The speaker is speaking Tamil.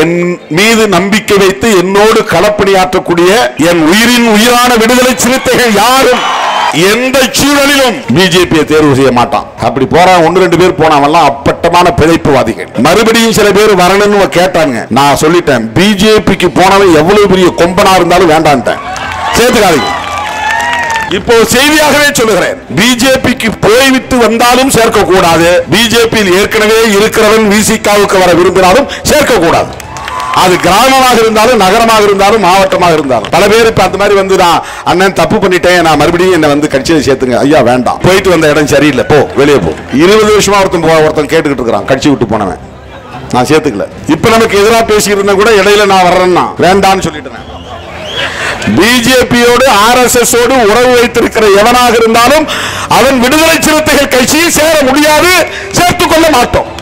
என் மீது நம்பிக்கை வைத்து என்னோடு களப்பணியாற்றக்கூடிய என் உயிரின் உயிரான விடுதலை சிறுத்தைகள் யாரும் எந்த சூழலிலும் பிஜேபியை தேர்வு செய்ய மாட்டான். அப்படி போற ஒன்று ரெண்டு பேர் போனவெல்லாம் அப்பட்டமான பிழைப்புவாதிகள். மறுபடியும் சில பேர் வரணும்னு கேட்டாங்க நான் சொல்லிட்டேன் பிஜேபிக்கு போனவன் எவ்வளவு பெரிய கொம்பனா இருந்தாலும் வேண்டான்ட்டேன். சேர்த்துக்காதீங்க. இப்போ செய்தியாகவே சொல்லுகிறேன். பிஜேபிக்கு போய்விட்டு வந்தாலும் சேர்க்கக்கூடாது. பிஜேபியில் ஏற்கனவே இருக்கிறவன் விசிகாவுக்கு வர விரும்பினாலும் சேர்க்கக்கூடாது. அது கிராமமாக இருந்தாலும் நகரமாக இருந்தாலும் மாவட்டமாக இருந்தாலும். பல பேர் இப்ப அந்த மாதிரி வந்து நான் அண்ணன் தப்பு பண்ணிட்டேன். நான் மறுபடியும் என்ன வந்து கட்சியில சேர்த்துங்க. ஐயா வேண்டாம். போயிட்டு வந்த இடம் சரியில்லை. போ வெளியே போ. இருபது வருஷமா ஒருத்தன் போ- ஒருத்தன் கேட்டுக்கிட்டு இருக்கிறான். கட்சி விட்டு போனவன். நான் சேர்த்துக்கல. இப்ப நமக்கு எதிராக பேசியிருந்தா கூட இடையில நான் வர்றேன்னா வேண்டாம்னு சொல்லிட்டேன். பிஜேபியோடு ஆர் எஸ் எஸ் உறவு வைத்திருக்கிற எவனாக இருந்தாலும் அவன் விடுதலை சிறுத்தைகள் கட்சியில் சேர முடியாது. சேர்த்துக் கொள்ள மாட்டோம்.